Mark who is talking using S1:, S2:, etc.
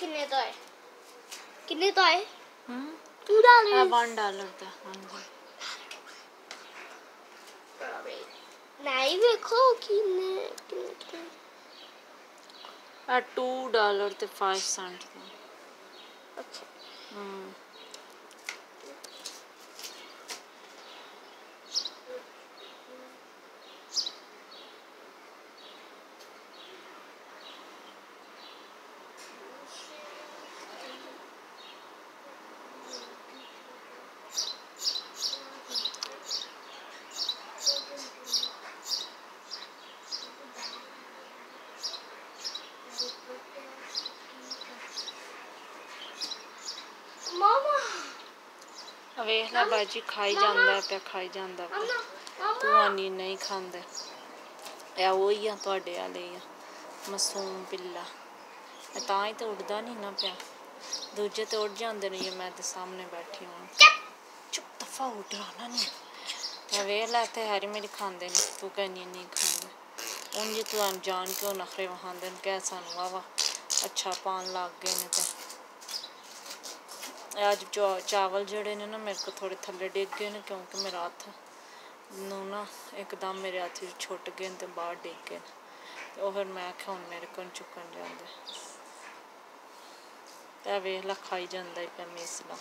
S1: किन्ने तो है? किन्ने
S2: तो
S1: है? टू
S2: डॉलर वन डॉलर था हाँ
S1: जी नहीं देखो किन्ने किन्ने
S2: किन्ने टू डॉलर ते फाइव सेंट था
S1: अच्छा।
S2: हम्म
S1: ਮਮਾ।
S2: ਵੇਖ ਲੈ ਬਾਜੀ ਖਾਈ ਜਾਂਦਾ ਪਿਆ ਖਾਈ ਜਾਂਦਾ ਪਿਆ। ਤੂੰ ਆਨੀ ਨਹੀਂ ਖਾਂਦਾ। ਇਹ ਉਹੀ ਆ ਤੁਹਾਡੇ ਵਾਲੇ ਆ ਮਾਸੂਮ ਪਿੱਲਾ ਤਾਂ ਹੀ ਤਾਂ ਉੱਡਦਾ ਨਹੀਂ ਨਾ ਪਿਆ। ਦੂਜੇ ਤੇ ਉੱਡ ਜਾਂਦੇ ਨੇ ਜੇ ਮੈਂ ਤੇ ਸਾਹਮਣੇ ਬੈਠੀ ਹਾਂ ਚੁੱਪ। ਦਫਾ ਉੱਡਣਾ ਨਹੀਂ। ਤੇ ਵੇਖ ਲੈ ਤੇ ਹੈਰੀ ਮੇਰੀ ਖਾਂਦੇ ਨੇ ਤੂੰ ਕਹਿੰਦੀ ਨਹੀਂ ਖਾਂਦਾ। ਉਂਝ ਤੂੰ ਅਣਜਾਣ ਕਿਉਂ ਨਖਰੇ ਵਹਾਂਦੇ ਨੇ ਕਹਿ ਸਾਨੂੰ ਵਾਵਾ ਅੱਛਾ ਪਾਣ ਲੱਗ ਗਏ ਨੇ ਤੇ। ਅੱਜ ਚਾਵਲ ਜਿਹੜੇ ਨੇ ਨਾ ਮੇਰੇ ਕੋ ਥੋੜੇ ਥੱਲੇ ਡਿੱਗ ਗਏ ਨੇ ਕਿਉਂਕਿ ਮੇਰਾ ਹੱਥ ਨੂੰ ਨਾ ਇੱਕਦਮ ਮੇਰੇ ਹੱਥ ਵਿੱਚ ਛੁੱਟ ਗਏ ਨੇ ਤੇ ਬਾਹਰ ਡਿੱਗ ਗਏ ਨੇ। ਤੇ ਉਹ ਫਿਰ ਮੈਂ ਆਖਿਆ, ਹੁਣ ਮੇਰੇ ਕੋਲ ਚੁੱਕਣ ਜਾਂਦੇ। ਤੇ ਇਹ ਵੇਖ ਲਾ, ਖਾਈ ਜਾਂਦਾ ਹੀ ਪਿਆ ਮੇਸਲਾ